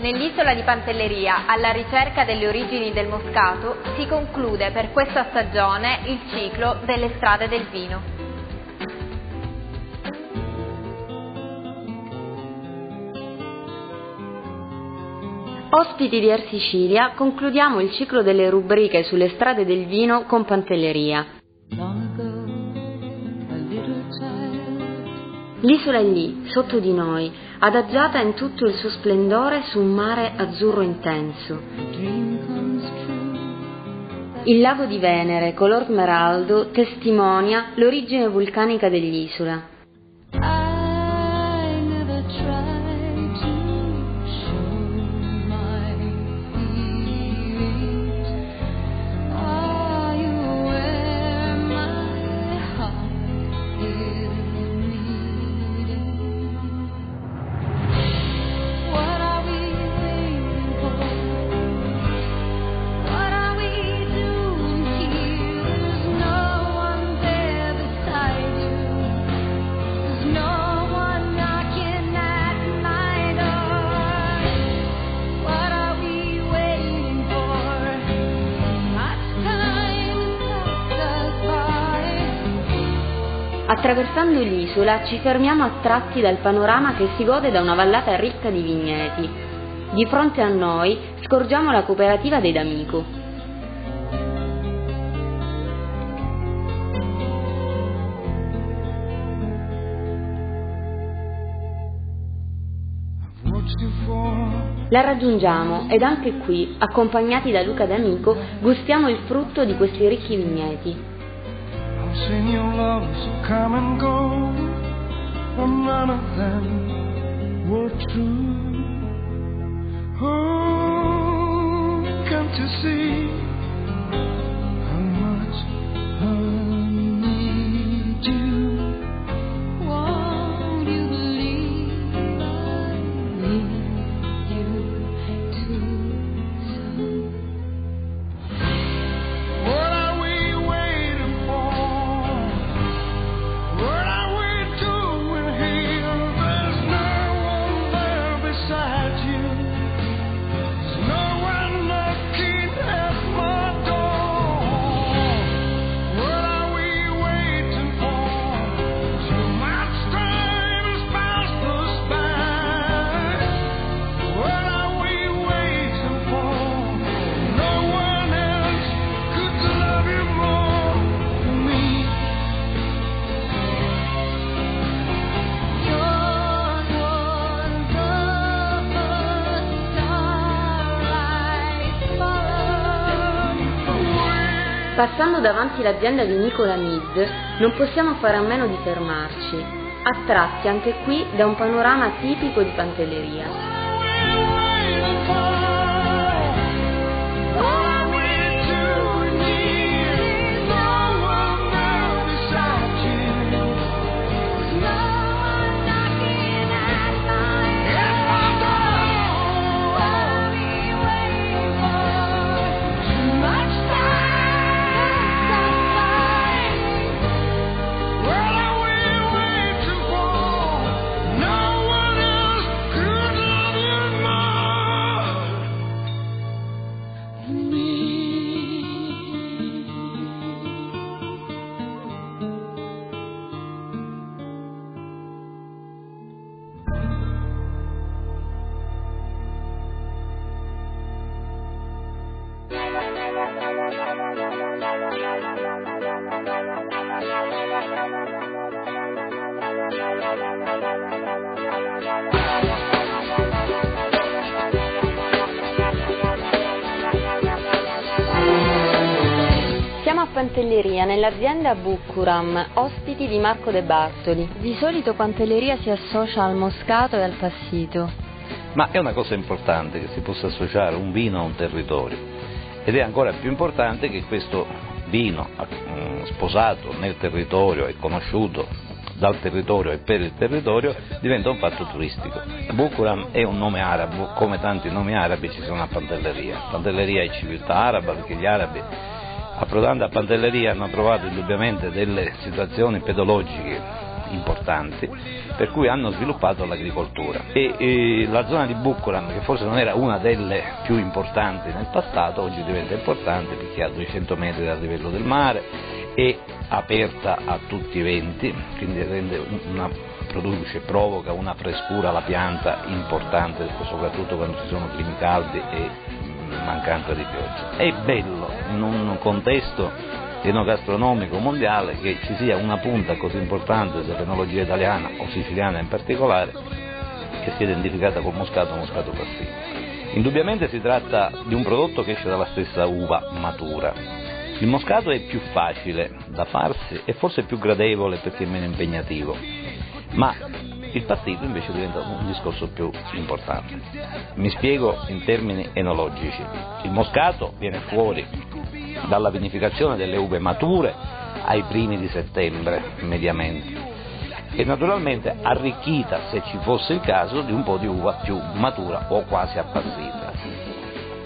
Nell'isola di Pantelleria, alla ricerca delle origini del moscato, si conclude per questa stagione il ciclo delle strade del vino. Ospiti di Air Sicilia, concludiamo il ciclo delle rubriche sulle strade del vino con Pantelleria. L'isola è lì, sotto di noi, adagiata in tutto il suo splendore su un mare azzurro intenso. Il lago di Venere, color smeraldo, testimonia l'origine vulcanica dell'isola. Attraversando l'isola ci fermiamo attratti dal panorama che si gode da una vallata ricca di vigneti. Di fronte a noi scorgiamo la cooperativa dei D'Amico. La raggiungiamo ed anche qui, accompagnati da Luca D'Amico, gustiamo il frutto di questi ricchi vigneti. Seen your loves come and go, but none of them were true. Passando davanti l'azienda di Nicola Mid, non possiamo fare a meno di fermarci, attratti anche qui da un panorama tipico di Pantelleria. Siamo a Pantelleria, nell'azienda Buccuram, ospiti di Marco De Bartoli. Di solito Pantelleria si associa al moscato e al passito. Ma è una cosa importante che si possa associare un vino a un territorio ed è ancora più importante che questo vino mm, sposato nel territorio e conosciuto dal territorio e per il territorio diventa un fatto turistico. Bukuram è un nome arabo, come tanti nomi arabi ci sono a Pantelleria. Pantelleria è civiltà araba perché gli arabi approdando a Pantelleria hanno trovato indubbiamente delle situazioni pedologiche importanti, per cui hanno sviluppato l'agricoltura. E, e la zona di Buccolam, che forse non era una delle più importanti nel passato, oggi diventa importante perché è a 200 metri dal livello del mare, è aperta a tutti i venti, quindi una, produce, provoca una frescura alla pianta importante, soprattutto quando ci sono climi caldi e mancanza di pioggia. È bello in un contesto enogastronomico mondiale che ci sia una punta così importante dell'enologia italiana o siciliana in particolare che sia identificata col moscato moscato passino. Indubbiamente si tratta di un prodotto che esce dalla stessa uva matura. Il moscato è più facile da farsi e forse più gradevole perché è meno impegnativo, ma il partito invece diventa un discorso più importante. Mi spiego in termini enologici. Il moscato viene fuori dalla vinificazione delle uve mature ai primi di settembre mediamente e naturalmente arricchita, se ci fosse il caso, di un po' di uva più matura o quasi appassita.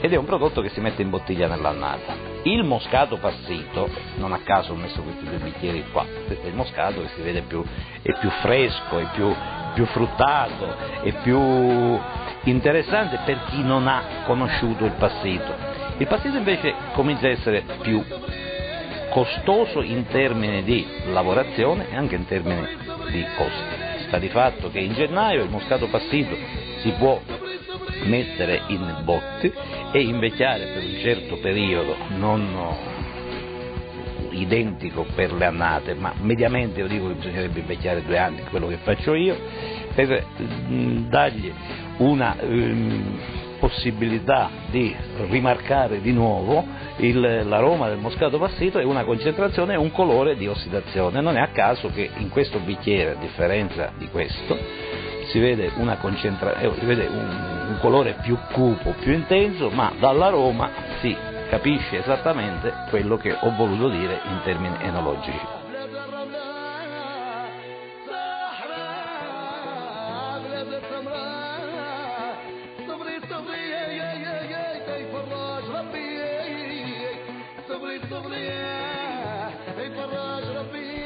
Ed è un prodotto che si mette in bottiglia nell'annata. Il moscato passito, non a caso ho messo questi due bicchieri qua, questo è il moscato che si vede più, è più fresco, è più, più fruttato, è più interessante per chi non ha conosciuto il passito. Il passito invece comincia a essere più costoso in termini di lavorazione e anche in termini di costi. Sta di fatto che in gennaio il moscato passito si può mettere in botti e invecchiare per un certo periodo, non identico per le annate, ma mediamente io dico che bisognerebbe invecchiare due anni, quello che faccio io, per mm, dargli una um, possibilità di rimarcare di nuovo il, l'aroma del moscato passito e una concentrazione e un colore di ossidazione. Non è a caso che in questo bicchiere, a differenza di questo, si vede, concentra- eh, si vede un, un colore più cupo, più intenso, ma dall'aroma si capisce esattamente quello che ho voluto dire in termini enologici.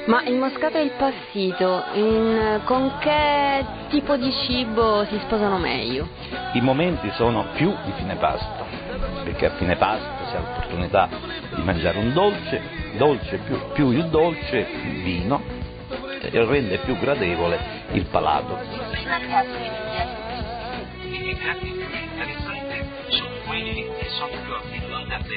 Ma il moscato e il passito, in, con che tipo di cibo si sposano meglio? I momenti sono più di fine pasto, perché a fine pasto si ha l'opportunità di mangiare un dolce, dolce più, più il dolce, il vino, e rende più gradevole il palato. I piatti più interessanti sono quelli che sono più abituati